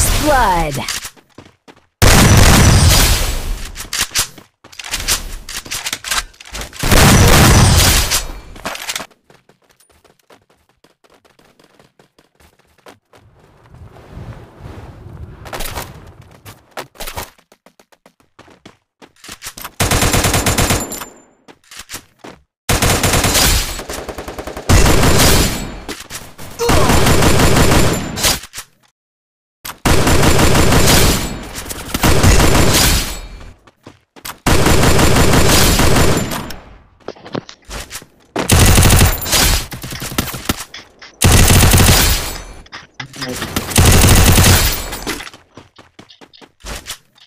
First blood.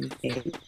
weekend